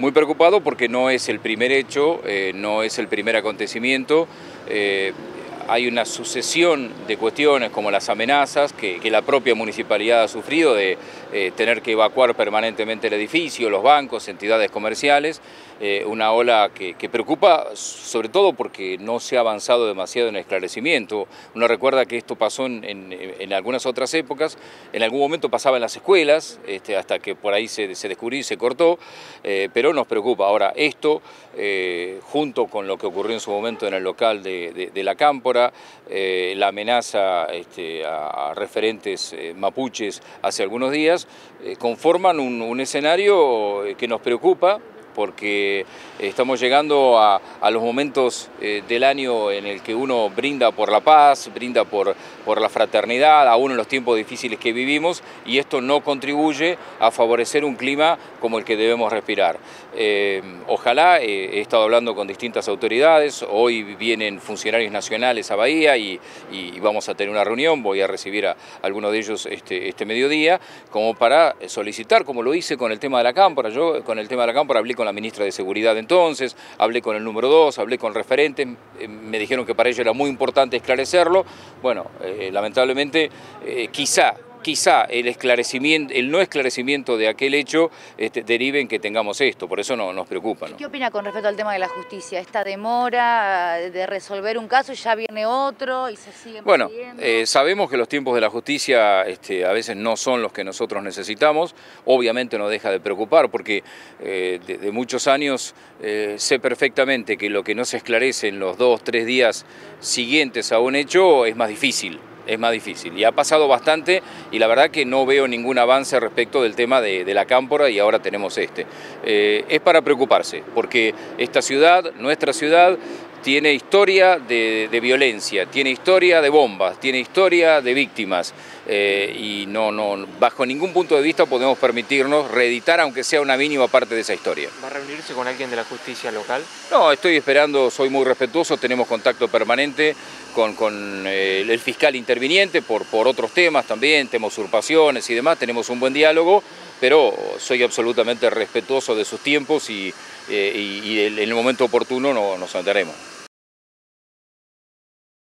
Muy preocupado porque no es el primer hecho, eh, no es el primer acontecimiento. Eh, hay una sucesión de cuestiones como las amenazas que, la propia municipalidad ha sufrido de eh, tener que evacuar permanentemente el edificio, los bancos, entidades comerciales, eh, una ola que, preocupa sobre todo porque no se ha avanzado demasiado en el esclarecimiento. Uno recuerda que esto pasó en, algunas otras épocas, en algún momento pasaba en las escuelas, este, hasta que por ahí se, descubrió y se cortó, eh, pero nos preocupa. Ahora, esto, junto con lo que ocurrió en su momento en el local de la Cámpora, eh, la amenaza este, a, referentes eh, mapuches hace algunos días, eh, conforman un escenario que nos preocupa porque estamos llegando a, los momentos eh, del año en el que uno brinda por la paz, brinda por, por la fraternidad, aún en los tiempos difíciles que vivimos, y esto no contribuye a favorecer un clima como el que debemos respirar. Eh, ojalá, eh, he estado hablando con distintas autoridades, hoy vienen funcionarios nacionales a Bahía y, vamos a tener una reunión, voy a recibir a algunos de ellos este, este mediodía, como para solicitar, como lo hice con el tema de la cámpora, yo con el tema de la cámpora hablé con la ministra de Seguridad entonces, hablé con el número 2, hablé con el referente, eh, me dijeron que para ello era muy importante esclarecerlo. Bueno, eh, lamentablemente, eh, quizá quizá el esclarecimiento, el no esclarecimiento de aquel hecho este, derive en que tengamos esto, por eso no, nos preocupa. ¿Qué opina con respecto al tema de la justicia? ¿Esta demora de resolver un caso y ya viene otro y se sigue Bueno, eh, sabemos que los tiempos de la justicia este, a veces no son los que nosotros necesitamos, obviamente no deja de preocupar porque eh, de, muchos años eh, sé perfectamente que lo que no se esclarece en los dos, tres días siguientes a un hecho es más difícil es más difícil. Y ha pasado bastante y la verdad que no veo ningún avance respecto del tema de, la cámpora y ahora tenemos este. Eh, es para preocuparse, porque esta ciudad, nuestra ciudad, tiene historia de, violencia, tiene historia de bombas, tiene historia de víctimas eh, y no, no, bajo ningún punto de vista podemos permitirnos reeditar aunque sea una mínima parte de esa historia. ¿Va a reunirse con alguien de la justicia local? No, estoy esperando, soy muy respetuoso, tenemos contacto permanente con, eh, el fiscal interviniente por, por otros temas también, temas usurpaciones y demás, tenemos un buen diálogo, pero soy absolutamente respetuoso de sus tiempos y, eh, en el momento oportuno nos sentaremos.